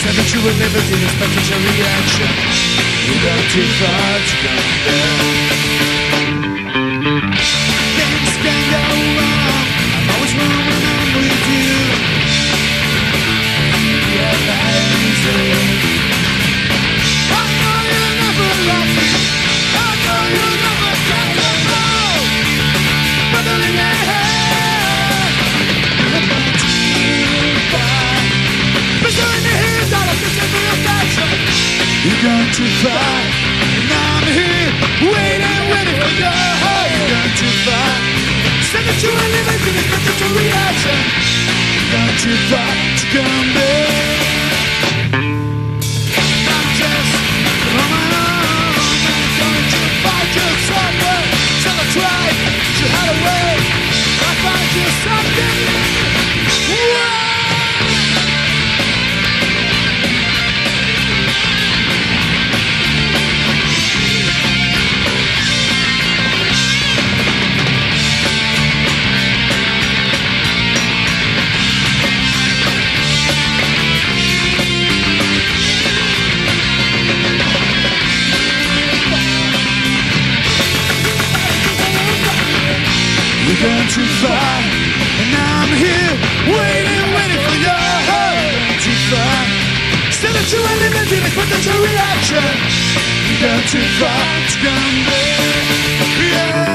Said that you were liberty, expected your reaction. You're gone too far to come back. Gone too far, and I'm here waiting, waiting for you. You've gone too far. Said that you were living to the physical reaction. Gone too far to come back. Going to you to hide away. I find you something. Whoa! You've gone too far, and I'm here waiting, waiting for you. Too far. Said that you were living to the potential reaction. You've gone too far to come back. Yeah.